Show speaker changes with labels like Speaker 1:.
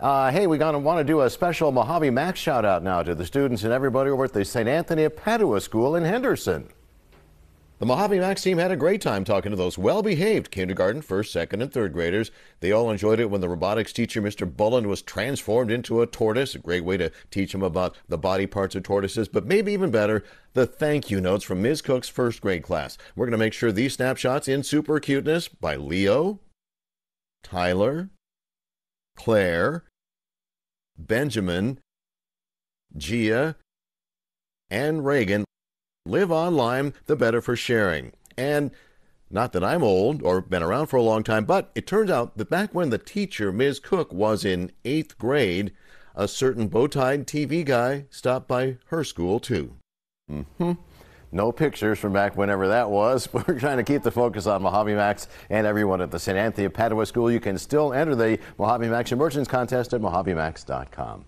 Speaker 1: Uh, hey, we're gonna want to do a special Mojave Max shout out now to the students and everybody over at the St. Anthony of Padua School in Henderson. The Mojave Max team had a great time talking to those well-behaved kindergarten, first, second, and third graders. They all enjoyed it when the robotics teacher, Mr. Bullen, was transformed into a tortoise. A great way to teach them about the body parts of tortoises, but maybe even better, the thank you notes from Ms. Cook's first grade class. We're going to make sure these snapshots in super cuteness by Leo, Tyler, Claire, Benjamin, Gia, and Reagan live online, the better for sharing. And not that I'm old or been around for a long time, but it turns out that back when the teacher, Ms. Cook, was in eighth grade, a certain bow-tied TV guy stopped by her school too. Mm-hmm. No pictures from back whenever that was. We're trying to keep the focus on Mojave Max and everyone at the St. Anthony Padua School. You can still enter the Mojave Max Emergence Contest at MojaveMax.com.